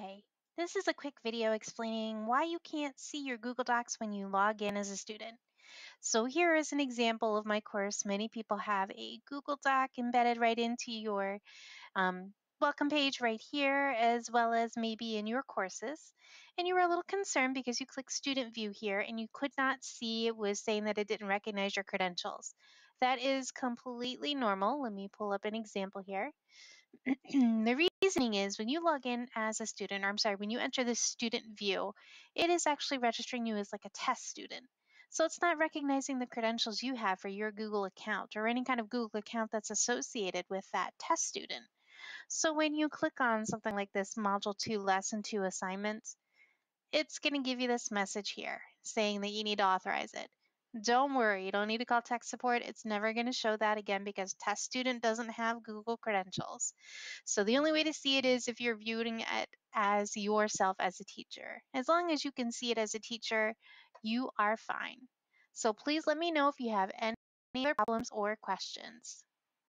Hi, this is a quick video explaining why you can't see your Google Docs when you log in as a student. So here is an example of my course. Many people have a Google Doc embedded right into your um, welcome page right here, as well as maybe in your courses. And you were a little concerned because you clicked student view here and you could not see it was saying that it didn't recognize your credentials. That is completely normal. Let me pull up an example here. the reasoning is when you log in as a student, or I'm sorry, when you enter the student view, it is actually registering you as like a test student. So it's not recognizing the credentials you have for your Google account or any kind of Google account that's associated with that test student. So when you click on something like this Module 2 Lesson 2 assignments, it's going to give you this message here saying that you need to authorize it. Don't worry, you don't need to call tech support. It's never going to show that again because test student doesn't have Google credentials. So the only way to see it is if you're viewing it as yourself as a teacher. As long as you can see it as a teacher, you are fine. So please let me know if you have any other problems or questions.